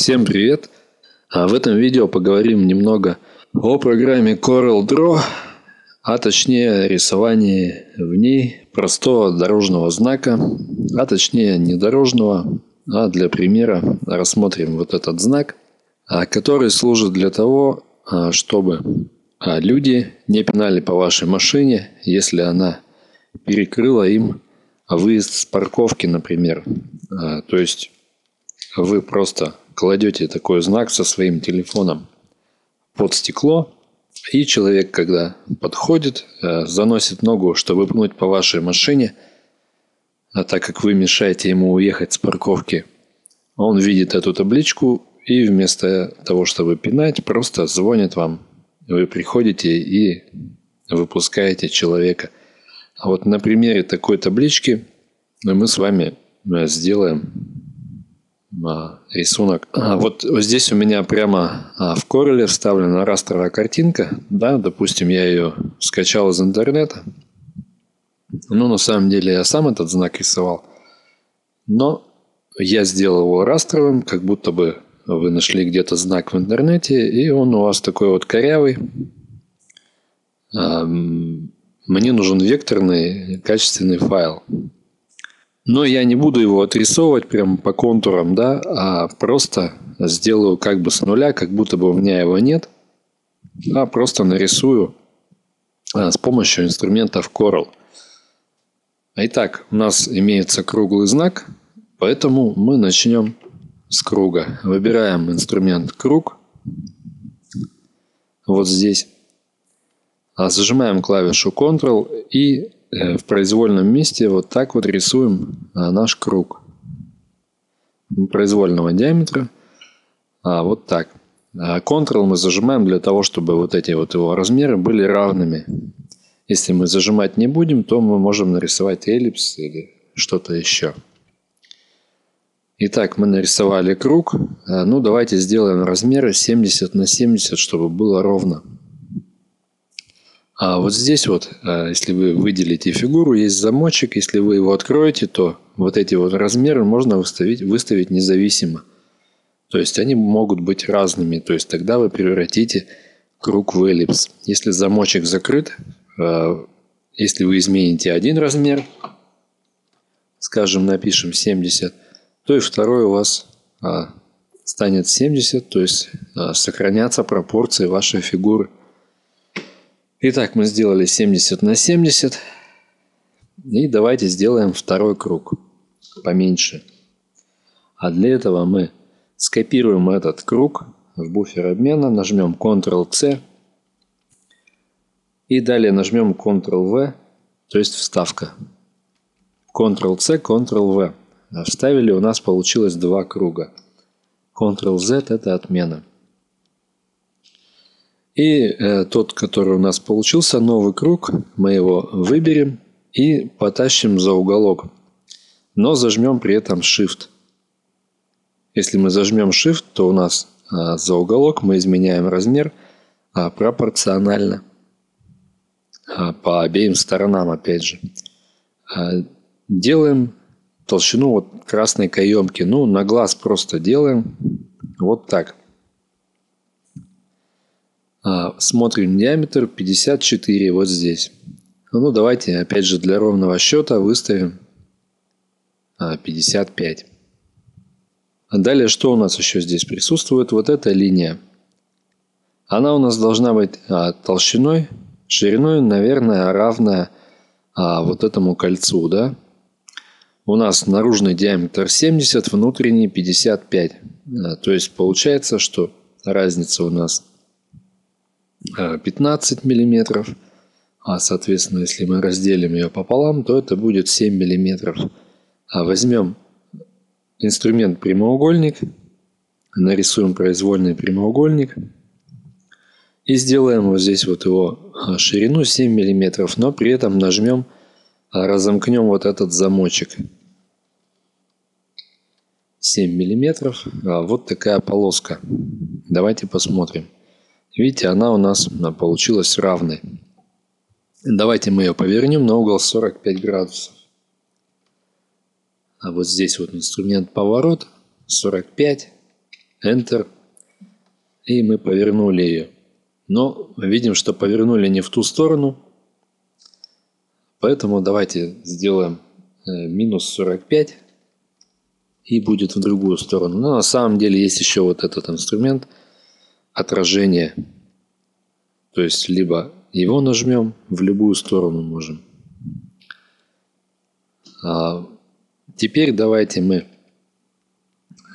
Всем привет! А в этом видео поговорим немного о программе Corel Draw, а точнее рисовании в ней простого дорожного знака, а точнее не дорожного, а для примера рассмотрим вот этот знак, а, который служит для того, а, чтобы а, люди не пинали по вашей машине, если она перекрыла им выезд с парковки, например. То есть вы просто кладете такой знак со своим телефоном под стекло, и человек, когда подходит, э, заносит ногу, чтобы пнуть по вашей машине, а так как вы мешаете ему уехать с парковки, он видит эту табличку и вместо того, чтобы пинать, просто звонит вам. Вы приходите и выпускаете человека. А вот на примере такой таблички мы с вами э, сделаем рисунок. А, вот здесь у меня прямо а, в Corel вставлена растровая картинка. Да, допустим, я ее скачал из интернета. Ну, на самом деле, я сам этот знак рисовал. Но я сделал его растровым, как будто бы вы нашли где-то знак в интернете, и он у вас такой вот корявый. Мне нужен векторный качественный файл. Но я не буду его отрисовывать прямо по контурам, да, а просто сделаю как бы с нуля, как будто бы у меня его нет. А просто нарисую а, с помощью инструментов Corel. Итак, у нас имеется круглый знак, поэтому мы начнем с круга. Выбираем инструмент круг. Вот здесь. А, зажимаем клавишу Ctrl и в произвольном месте вот так вот рисуем а, наш круг произвольного диаметра. А, вот так. А Ctrl мы зажимаем для того, чтобы вот эти вот его размеры были равными. Если мы зажимать не будем, то мы можем нарисовать эллипс или что-то еще. Итак, мы нарисовали круг. А, ну, давайте сделаем размеры 70 на 70, чтобы было ровно. А вот здесь вот, э, если вы выделите фигуру, есть замочек. Если вы его откроете, то вот эти вот размеры можно выставить, выставить независимо. То есть они могут быть разными. То есть тогда вы превратите круг в эллипс. Если замочек закрыт, э, если вы измените один размер, скажем, напишем 70, то и второй у вас а, станет 70, то есть сохранятся пропорции вашей фигуры. Итак, мы сделали 70 на 70. И давайте сделаем второй круг поменьше. А для этого мы скопируем этот круг в буфер обмена, нажмем Ctrl-C и далее нажмем Ctrl-V, то есть вставка. Ctrl-C, Ctrl-V. Вставили, у нас получилось два круга. Ctrl-Z это отмена. И э, тот, который у нас получился, новый круг, мы его выберем и потащим за уголок. Но зажмем при этом Shift. Если мы зажмем Shift, то у нас э, за уголок мы изменяем размер э, пропорционально. Э, по обеим сторонам, опять же. Э, делаем толщину вот красной каемки. Ну, на глаз просто делаем вот так. А, смотрим диаметр 54 вот здесь. Ну, давайте опять же для ровного счета выставим 55. А далее что у нас еще здесь присутствует? Вот эта линия. Она у нас должна быть а, толщиной, шириной, наверное, равная а, вот этому кольцу, да? У нас наружный диаметр 70, внутренний 55. А, то есть получается, что разница у нас 15 э, миллиметров. А, соответственно, если мы разделим ее пополам, то это будет 7 миллиметров. А возьмем инструмент прямоугольник, нарисуем произвольный прямоугольник и сделаем вот здесь вот его а, ширину 7 миллиметров, но при этом нажмем, а, разомкнем вот этот замочек. 7 миллиметров. Вот такая полоска. Давайте посмотрим. Видите, она у нас получилась равной. Давайте мы ее повернем на угол 45 градусов. А вот здесь вот инструмент поворот 45. Enter. И мы повернули ее. Но видим, что повернули не в ту сторону. Поэтому давайте сделаем э, минус 45 и будет в другую сторону. Но на самом деле есть еще вот этот инструмент отражения. То есть либо его нажмем, в любую сторону можем. А теперь давайте мы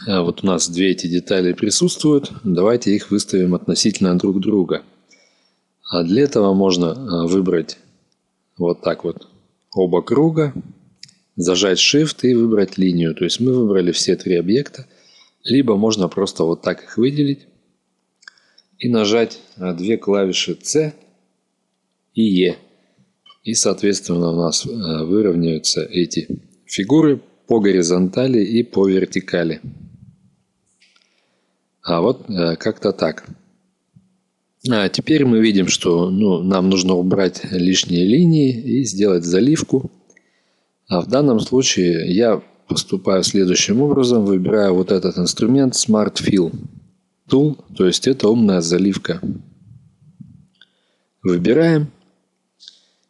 а вот у нас две эти детали присутствуют. Давайте их выставим относительно друг друга. А для этого можно а, выбрать вот так вот оба круга, зажать Shift и выбрать линию. То есть мы выбрали все три объекта. Либо можно просто вот так их выделить и нажать а, две клавиши C и E. И, соответственно, у нас выровняются эти фигуры по горизонтали и по вертикали. А вот э, как-то так. А теперь мы видим, что ну, нам нужно убрать лишние линии и сделать заливку. А в данном случае я поступаю следующим образом. Выбираю вот этот инструмент Smart Fill Tool, то есть это умная заливка. Выбираем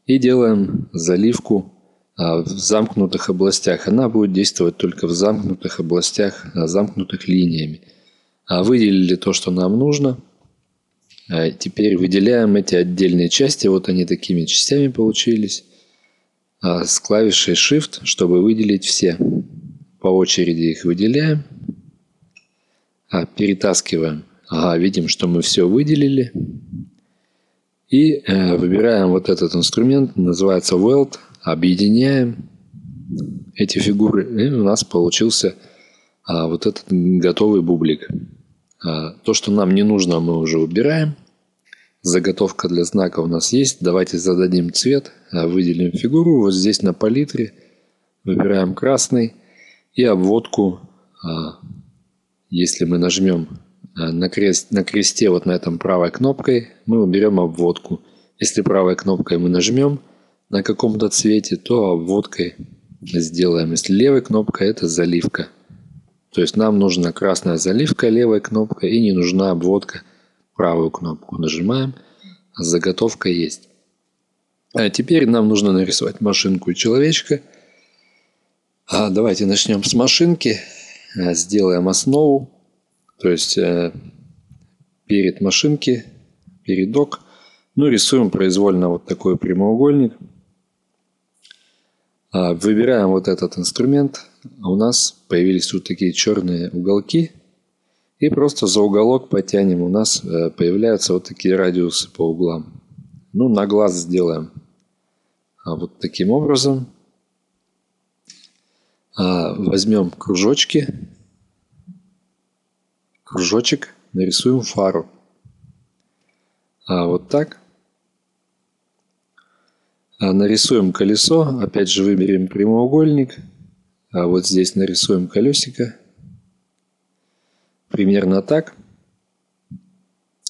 и делаем заливку а, в замкнутых областях. Она будет действовать только в замкнутых областях, а, замкнутых линиями. А выделили то, что нам нужно. Теперь выделяем эти отдельные части. Вот они такими частями получились. С клавишей Shift, чтобы выделить все. По очереди их выделяем. А, перетаскиваем. Ага, видим, что мы все выделили. И э, выбираем вот этот инструмент, называется Weld. Объединяем эти фигуры. И у нас получился а, вот этот готовый бублик. А, то, что нам не нужно, мы уже убираем. Заготовка для знака у нас есть. Давайте зададим цвет, а, выделим фигуру. Вот здесь на палитре выбираем красный и обводку. А, если мы нажмем на, крест, на кресте вот на этом правой кнопкой, мы уберем обводку. Если правой кнопкой мы нажмем на каком-то цвете, то обводкой сделаем. Если левой кнопкой, это заливка. То есть нам нужна красная заливка левой кнопкой и не нужна обводка правую кнопку. Нажимаем, заготовка есть. А теперь нам нужно нарисовать машинку и человечка. А давайте начнем с машинки. А, сделаем основу. То есть э, перед машинки, передок. Ну, рисуем произвольно вот такой прямоугольник. А, выбираем вот этот инструмент а у нас появились вот такие черные уголки. И просто за уголок потянем. У нас э, появляются вот такие радиусы по углам. Ну, на глаз сделаем а вот таким образом. А возьмем кружочки. Кружочек. Нарисуем фару. А вот так. А нарисуем колесо. Опять же выберем прямоугольник. А вот здесь нарисуем колесико. Примерно так.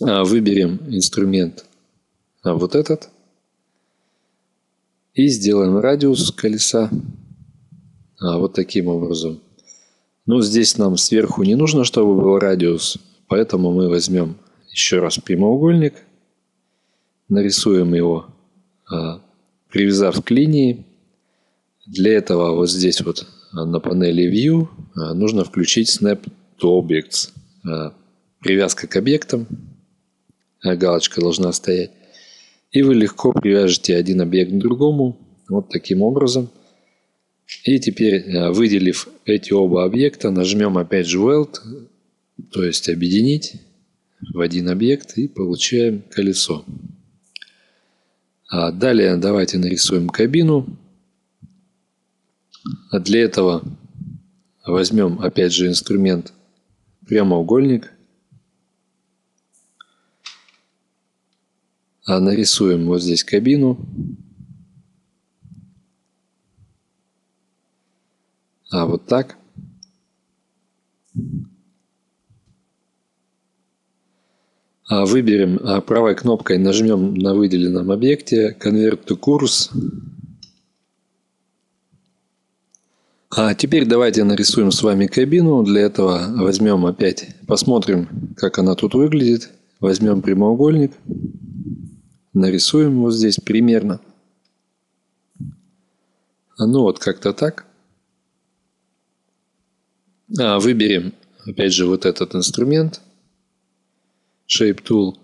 А выберем инструмент а вот этот. И сделаем радиус колеса вот таким образом. Ну, здесь нам сверху не нужно, чтобы был радиус. Поэтому мы возьмем еще раз прямоугольник. Нарисуем его, а, привязав к линии. Для этого вот здесь вот на панели View а, нужно включить Snap to Objects. А, привязка к объектам. А, галочка должна стоять. И вы легко привяжете один объект к другому. Вот таким образом. И теперь, выделив эти оба объекта, нажмем опять же Weld, то есть объединить в один объект и получаем колесо. далее давайте нарисуем кабину. А для этого возьмем опять же инструмент прямоугольник. А нарисуем вот здесь кабину. А вот так. А выберем а правой кнопкой, нажмем на выделенном объекте Convert to Course А теперь давайте нарисуем с вами кабину. Для этого возьмем опять, посмотрим, как она тут выглядит. Возьмем прямоугольник, нарисуем вот здесь примерно. Ну вот как-то так. А, выберем опять же вот этот инструмент Shape Tool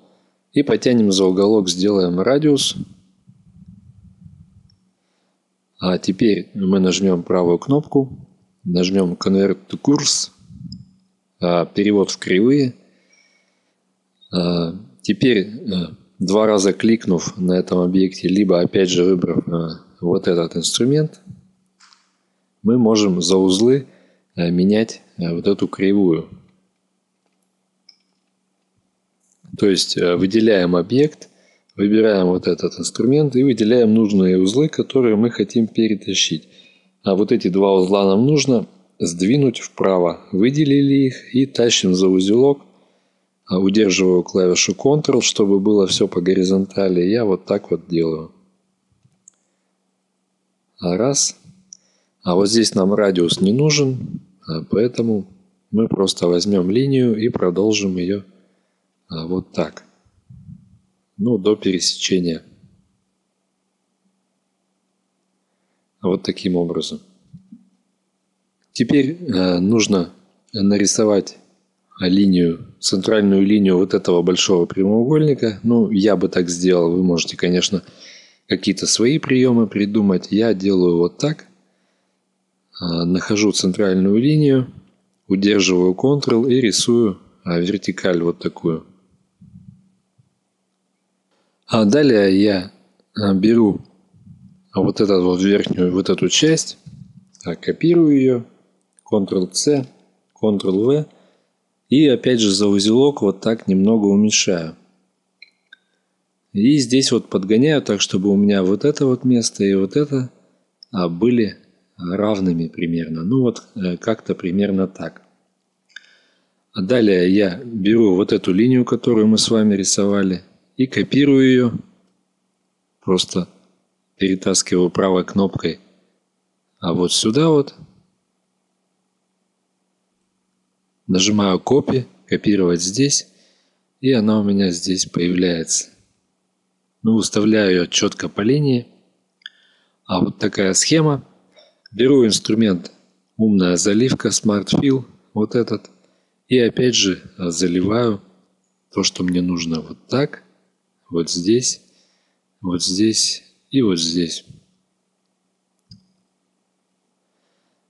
и потянем за уголок, сделаем радиус. А теперь мы нажмем правую кнопку, нажмем Convert to Course, а, перевод в кривые. А, теперь а, два раза кликнув на этом объекте, либо опять же выбрав вот этот инструмент, мы можем за узлы менять вот эту кривую. То есть э, выделяем объект, выбираем вот этот инструмент и выделяем нужные узлы, которые мы хотим перетащить. А вот эти два узла нам нужно сдвинуть вправо. Выделили их и тащим за узелок. А удерживаю клавишу Ctrl, чтобы было все по горизонтали. Я вот так вот делаю. Раз. А вот здесь нам радиус не нужен, а поэтому мы просто возьмем линию и продолжим ее а вот так. Ну, до пересечения. Вот таким образом. Теперь э, нужно нарисовать линию, центральную линию вот этого большого прямоугольника. Ну, я бы так сделал. Вы можете, конечно, какие-то свои приемы придумать. Я делаю вот так. Э, нахожу центральную линию, удерживаю Ctrl и рисую э, вертикаль вот такую. А далее я а, беру вот эту вот верхнюю, вот эту часть, а, копирую ее, Ctrl-C, Ctrl-V, и опять же за узелок вот так немного уменьшаю. И здесь вот подгоняю так, чтобы у меня вот это вот место и вот это а, были равными примерно. Ну вот э, как-то примерно так. А далее я беру вот эту линию, которую мы с вами рисовали, и копирую ее. Просто перетаскиваю правой кнопкой. А вот сюда вот нажимаю копи, копировать здесь, и она у меня здесь появляется. Ну, выставляю ее четко по линии. А вот такая схема. Беру инструмент умная заливка Smart Fill, вот этот, и опять же заливаю то, что мне нужно вот так – вот здесь, вот здесь и вот здесь.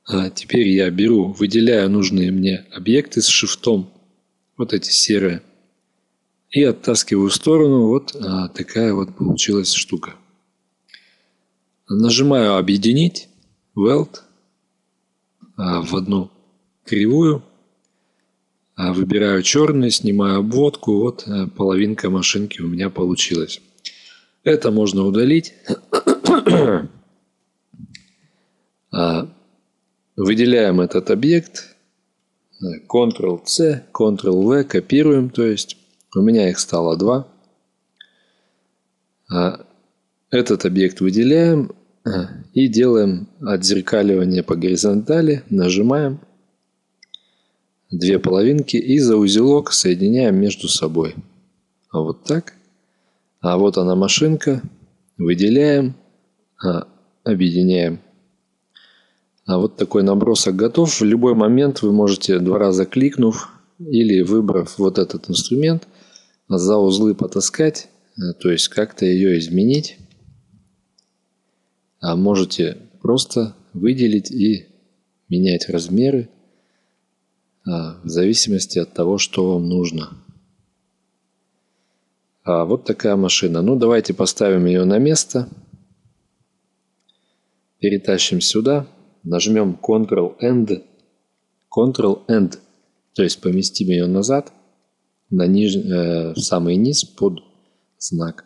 А теперь я беру, выделяю нужные мне объекты с шифтом, вот эти серые, и оттаскиваю в сторону. Вот а, такая вот получилась штука. Нажимаю «Объединить», «Weld» а, в одну кривую. А, выбираю черный, снимаю обводку, вот э, половинка машинки у меня получилась. Это можно удалить. А, выделяем этот объект. Ctrl-C, Ctrl-V, копируем, то есть у меня их стало два. Этот объект выделяем и делаем отзеркаливание по горизонтали. Нажимаем две половинки и за узелок соединяем между собой. А вот так. А вот она машинка. Выделяем, а, объединяем. А вот такой набросок готов. В любой момент вы можете два раза кликнув или выбрав вот этот инструмент, за узлы потаскать, э, то есть как-то ее изменить. А можете просто выделить и менять размеры а, в зависимости от того, что вам нужно. А вот такая машина. Ну, давайте поставим ее на место. Перетащим сюда. Нажмем Ctrl-End. Ctrl-End. То есть поместим ее назад. На ниж... э, самый низ под знак.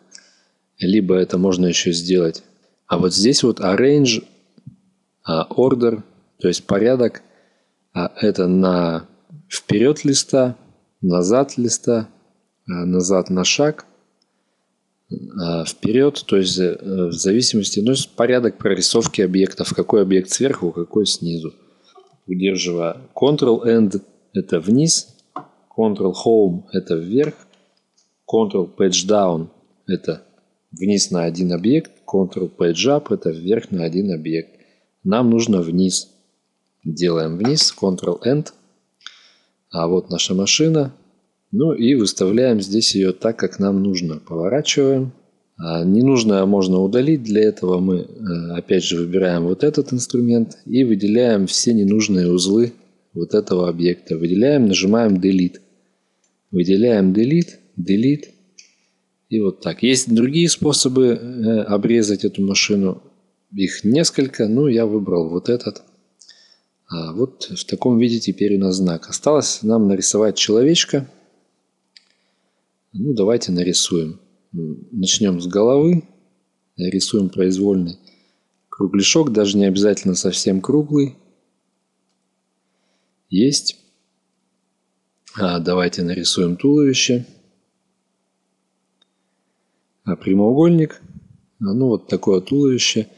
Либо это можно еще сделать. А вот здесь вот Arrange, Order, то есть порядок – а это на вперед листа, назад листа, а назад на шаг, а вперед, то есть э, в зависимости, ну, порядок прорисовки объектов, какой объект сверху, какой снизу. удерживая Ctrl-End – это вниз, Ctrl-Home – это вверх, Ctrl-Page Down – это вниз на один объект, Ctrl-Page Up – это вверх на один объект. Нам нужно вниз. Делаем вниз, Ctrl-End. А вот наша машина. Ну и выставляем здесь ее так, как нам нужно. Поворачиваем. А ненужное можно удалить. Для этого мы э, опять же выбираем вот этот инструмент и выделяем все ненужные узлы вот этого объекта. Выделяем, нажимаем Delete. Выделяем Delete, Delete. И вот так. Есть другие способы э, обрезать эту машину. Их несколько, но я выбрал вот этот. А вот в таком виде теперь у нас знак. Осталось нам нарисовать человечка. Ну, давайте нарисуем. Начнем с головы. Рисуем произвольный кругляшок, даже не обязательно совсем круглый. Есть. А, давайте нарисуем туловище. А прямоугольник. А, ну, вот такое туловище.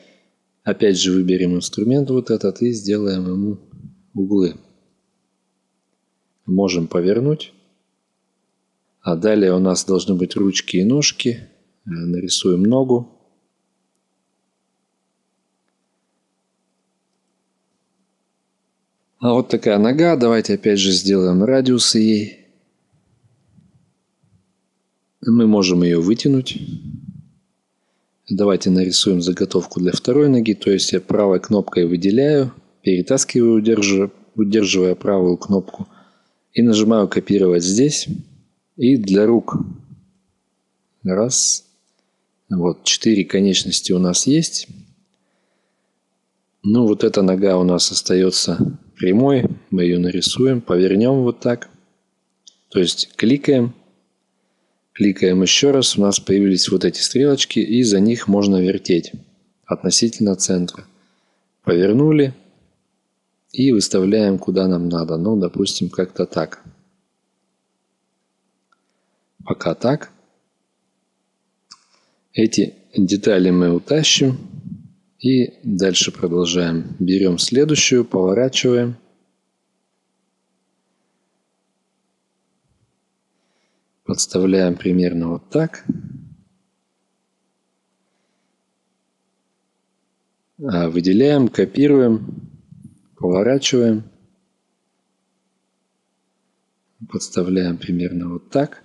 Опять же выберем инструмент вот этот и сделаем ему углы. Можем повернуть. А далее у нас должны быть ручки и ножки. Э, нарисуем ногу. А вот такая нога. Давайте опять же сделаем радиус ей. Мы можем ее вытянуть. Давайте нарисуем заготовку для второй ноги. То есть я правой кнопкой выделяю, перетаскиваю, удерживая, удерживая правую кнопку. И нажимаю копировать здесь. И для рук. Раз. Вот, четыре конечности у нас есть. Ну, вот эта нога у нас остается прямой. Мы ее нарисуем, повернем вот так. То есть кликаем Кликаем еще раз, у нас появились вот эти стрелочки, и за них можно вертеть относительно центра. Повернули и выставляем куда нам надо. Ну, допустим, как-то так. Пока так. Эти детали мы утащим. И дальше продолжаем. Берем следующую, поворачиваем. Подставляем примерно вот так. А, выделяем, копируем, поворачиваем. Подставляем примерно вот так.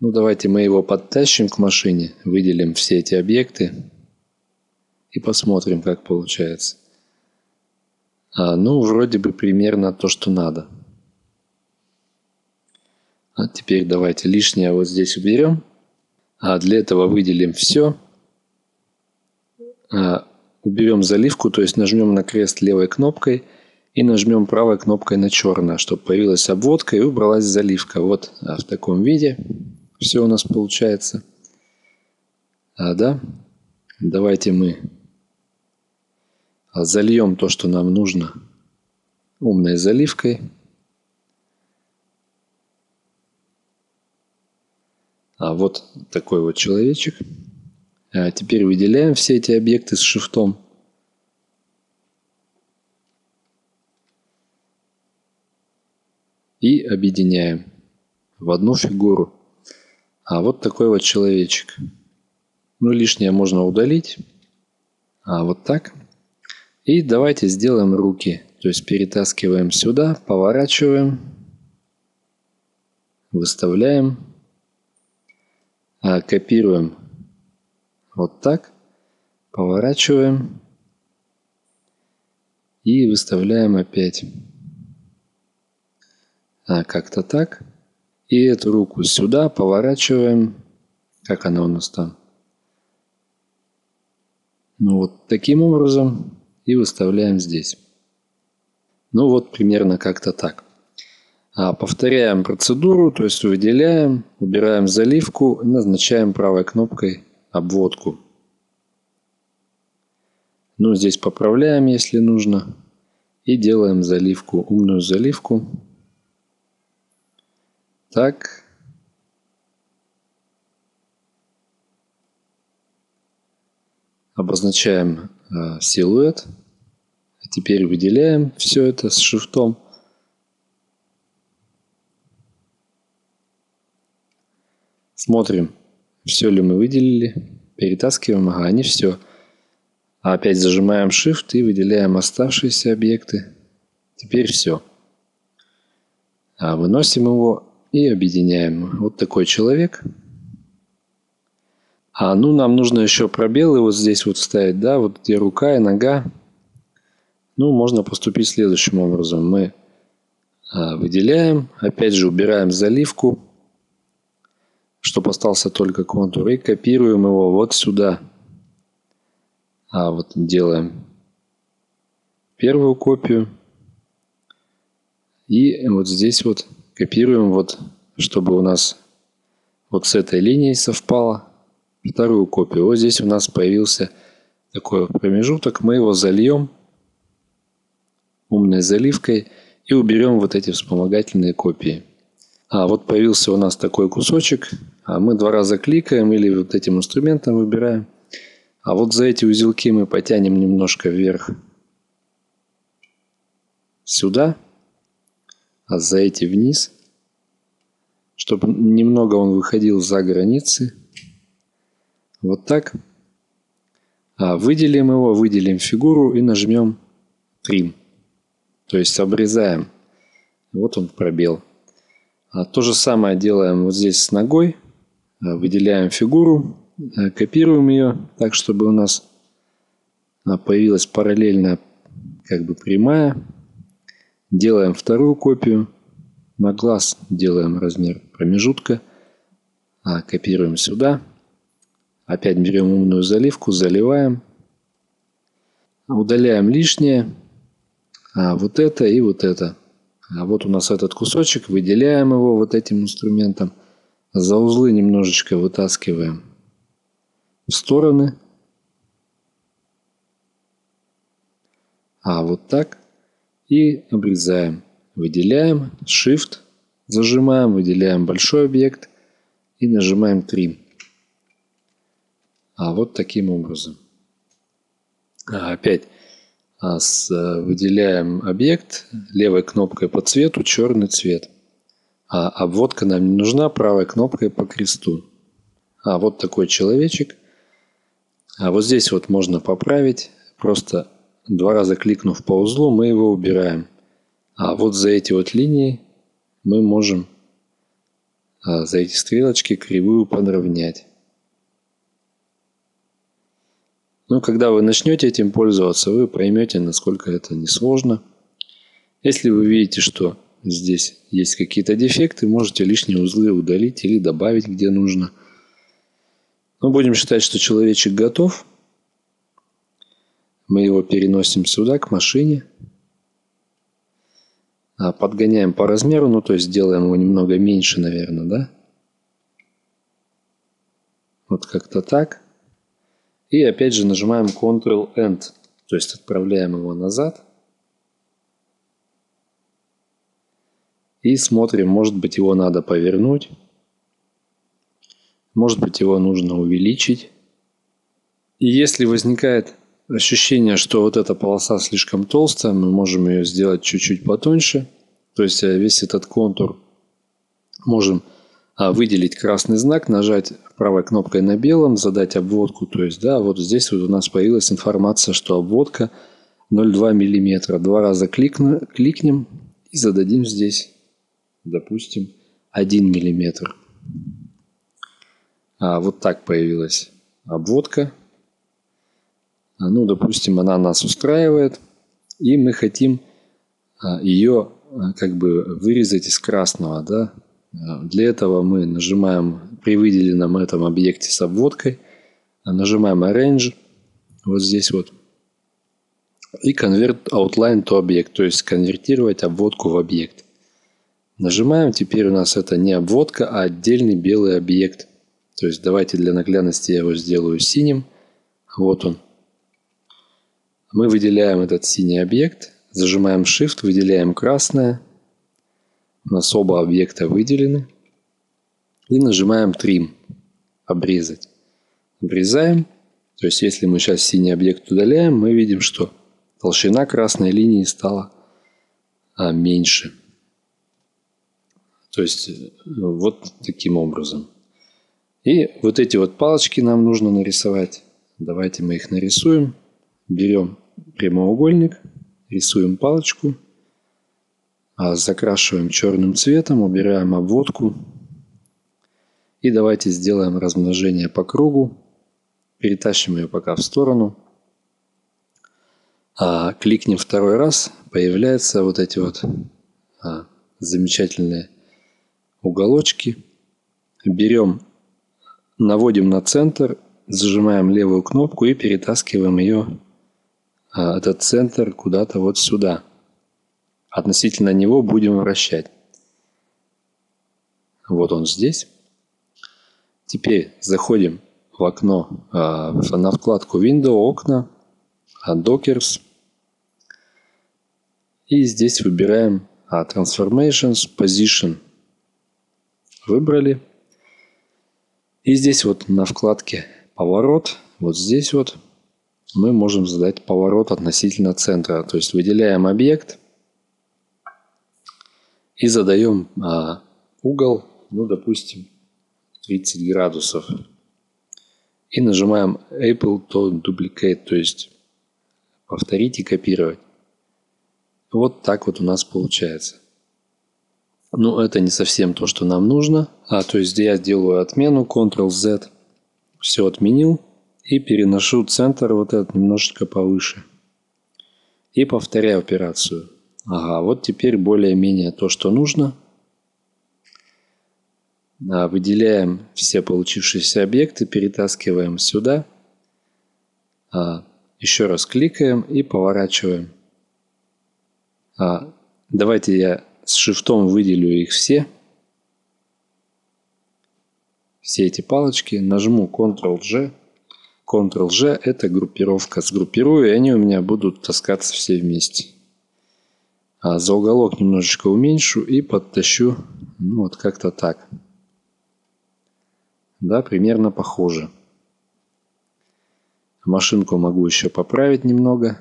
Ну, давайте мы его подтащим к машине, выделим все эти объекты и посмотрим, как получается. А, ну, вроде бы примерно то, что надо. А теперь давайте лишнее вот здесь уберем. А для этого выделим все. А, уберем заливку, то есть нажмем на крест левой кнопкой и нажмем правой кнопкой на черное, чтобы появилась обводка и убралась заливка. Вот а, в таком виде все у нас получается. А, да? Давайте мы зальем то, что нам нужно умной заливкой. А вот такой вот человечек. А теперь выделяем все эти объекты с шифтом. И объединяем в одну фигуру. А вот такой вот человечек. Ну, лишнее можно удалить. А вот так. И давайте сделаем руки. То есть перетаскиваем сюда, поворачиваем, выставляем копируем вот так, поворачиваем и выставляем опять а, как-то так. И эту руку сюда поворачиваем. Как она у нас там? Ну вот таким образом и выставляем здесь. Ну вот примерно как-то так. А, повторяем процедуру, то есть выделяем, убираем заливку и назначаем правой кнопкой обводку. Ну, здесь поправляем, если нужно. И делаем заливку, умную заливку. Так. Обозначаем э, силуэт. Теперь выделяем все это с шифтом. Смотрим, все ли мы выделили. Перетаскиваем, ага, не все. А опять зажимаем Shift и выделяем оставшиеся объекты. Теперь все. А выносим его и объединяем. Вот такой человек. А, ну, нам нужно еще пробелы вот здесь вот вставить, да, вот где рука и нога. Ну, можно поступить следующим образом. Мы а, выделяем, опять же убираем заливку, чтобы остался только контур, и копируем его вот сюда. А вот делаем первую копию. И вот здесь вот копируем вот, чтобы у нас вот с этой линией совпало вторую копию. Вот здесь у нас появился такой промежуток. Мы его зальем умной заливкой и уберем вот эти вспомогательные копии. А вот появился у нас такой кусочек. А мы два раза кликаем или вот этим инструментом выбираем. А вот за эти узелки мы потянем немножко вверх сюда, а за эти вниз, чтобы немного он выходил за границы. Вот так. А выделим его, выделим фигуру и нажмем Trim. То есть обрезаем. Вот он пробел. А то же самое делаем вот здесь с ногой. А, выделяем фигуру, а, копируем ее так, чтобы у нас появилась параллельно как бы прямая. Делаем вторую копию. На глаз делаем размер промежутка. Копируем сюда. Опять берем умную заливку, заливаем. Удаляем лишнее. Вот это и вот это. А вот у нас этот кусочек. Выделяем его вот этим инструментом. За узлы немножечко вытаскиваем в стороны. А вот так. И обрезаем. Выделяем. Shift. Зажимаем. Выделяем большой объект. И нажимаем Trim. А вот таким образом. А опять с, э, выделяем объект левой кнопкой по цвету черный цвет. А обводка нам не нужна правой кнопкой по кресту. А вот такой человечек. А вот здесь вот можно поправить. Просто два раза кликнув по узлу, мы его убираем. А вот за эти вот линии мы можем а, за эти стрелочки кривую подровнять. Но когда вы начнете этим пользоваться, вы поймете, насколько это несложно. Если вы видите, что здесь есть какие-то дефекты, можете лишние узлы удалить или добавить, где нужно. Мы будем считать, что человечек готов. Мы его переносим сюда, к машине. А, подгоняем по размеру, ну то есть делаем его немного меньше, наверное, да? Вот как-то так. И опять же нажимаем Ctrl-End, то есть отправляем его назад. И смотрим, может быть его надо повернуть. Может быть его нужно увеличить. И если возникает ощущение, что вот эта полоса слишком толстая, мы можем ее сделать чуть-чуть потоньше. То есть э, весь этот контур можем а, выделить красный знак, нажать правой кнопкой на белом, задать обводку. То есть, да, вот здесь вот у нас появилась информация, что обводка 0,2 мм. Два раза кликну, кликнем и зададим здесь, допустим, 1 мм. А, вот так появилась обводка. А, ну, допустим, она нас устраивает. И мы хотим а, ее а, как бы вырезать из красного, да, для этого мы нажимаем при выделенном этом объекте с обводкой, нажимаем Arrange, вот здесь вот, и Convert Outline to Object, то есть конвертировать обводку в объект. Нажимаем, теперь у нас это не обводка, а отдельный белый объект. То есть давайте для наглядности я его сделаю синим. Вот он. Мы выделяем этот синий объект, зажимаем Shift, выделяем красное – у нас оба объекта выделены. И нажимаем Trim. Обрезать. Обрезаем. То есть, если мы сейчас синий объект удаляем, мы видим, что толщина красной линии стала а, меньше. То есть, вот таким образом. И вот эти вот палочки нам нужно нарисовать. Давайте мы их нарисуем. Берем прямоугольник, рисуем палочку, а, закрашиваем черным цветом, убираем обводку. И давайте сделаем размножение по кругу. Перетащим ее пока в сторону. А, кликнем второй раз, появляются вот эти вот а, замечательные уголочки. Берем, наводим на центр, зажимаем левую кнопку и перетаскиваем ее, а, этот центр, куда-то вот сюда. Относительно него будем вращать. Вот он здесь. Теперь заходим в окно, а, на вкладку Window, окна, а, Dockers. И здесь выбираем а, Transformations, Position. Выбрали. И здесь вот на вкладке Поворот, вот здесь вот мы можем задать поворот относительно центра. То есть выделяем объект и задаем а, угол, ну, допустим, 30 градусов и нажимаем Apple to Duplicate, то есть повторить и копировать. Вот так вот у нас получается. Ну, это не совсем то, что нам нужно. А, то есть я делаю отмену, Ctrl-Z, все отменил и переношу центр вот этот немножечко повыше. И повторяю операцию. Ага, вот теперь более-менее то, что нужно. А, выделяем все получившиеся объекты, перетаскиваем сюда. А, еще раз кликаем и поворачиваем. А, давайте я с шифтом выделю их все. Все эти палочки. Нажму Ctrl-G. Ctrl-G это группировка. Сгруппирую, и они у меня будут таскаться все вместе. За уголок немножечко уменьшу и подтащу, ну вот как-то так. Да, примерно похоже. Машинку могу еще поправить немного.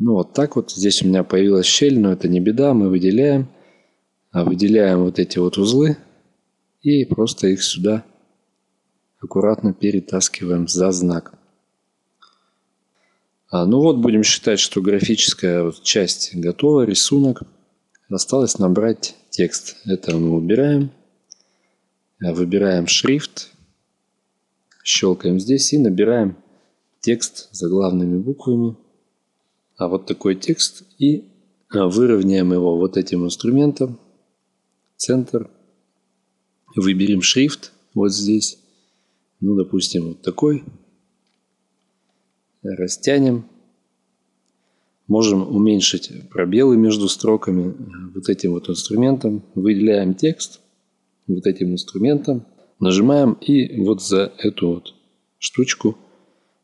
Ну вот так вот. Здесь у меня появилась щель, но это не беда. Мы выделяем. А выделяем вот эти вот узлы. И просто их сюда аккуратно перетаскиваем за знак. А, ну вот будем считать, что графическая часть готова, рисунок. Осталось набрать текст. Это мы убираем. Э, выбираем шрифт, щелкаем здесь и набираем текст заглавными буквами. А вот такой текст и э, выровняем его вот этим инструментом. Центр. Выберем шрифт вот здесь. Ну, допустим, вот такой. Растянем. Можем уменьшить пробелы между строками э, вот этим вот инструментом. Выделяем текст – вот этим инструментом, нажимаем и вот за эту вот штучку,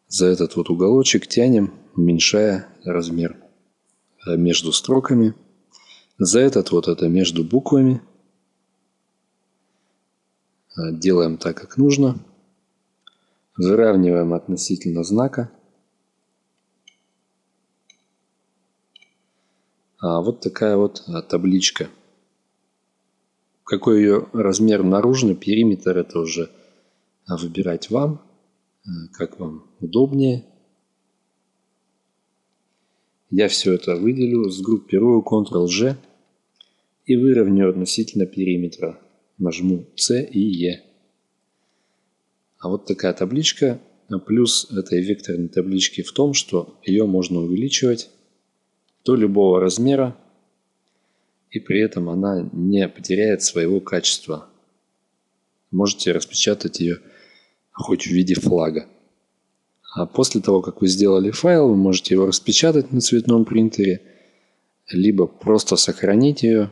за этот вот уголочек тянем, уменьшая размер э, между строками. За этот вот это между буквами. Э, делаем так, как нужно. Выравниваем относительно знака. А вот такая вот э, табличка – какой ее размер наружный, периметр, это уже а, выбирать вам, э, как вам удобнее. Я все это выделю, сгруппирую Ctrl-G и выровняю относительно периметра. Нажму C и E. А вот такая табличка. Плюс этой векторной таблички в том, что ее можно увеличивать до любого размера и при этом она не потеряет своего качества. Можете распечатать ее хоть в виде флага. А после того, как вы сделали файл, вы можете его распечатать на цветном принтере, либо просто сохранить ее,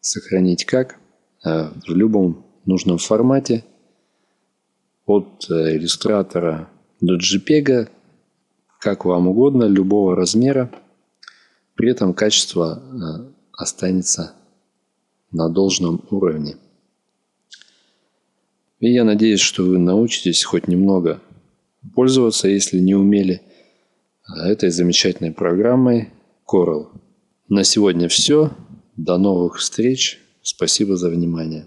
сохранить как, э, в любом нужном формате, от э, иллюстратора до JPEG, как вам угодно, любого размера. При этом качество э, останется на должном уровне. И я надеюсь, что вы научитесь хоть немного пользоваться, если не умели этой замечательной программой Coral. На сегодня все. До новых встреч. Спасибо за внимание.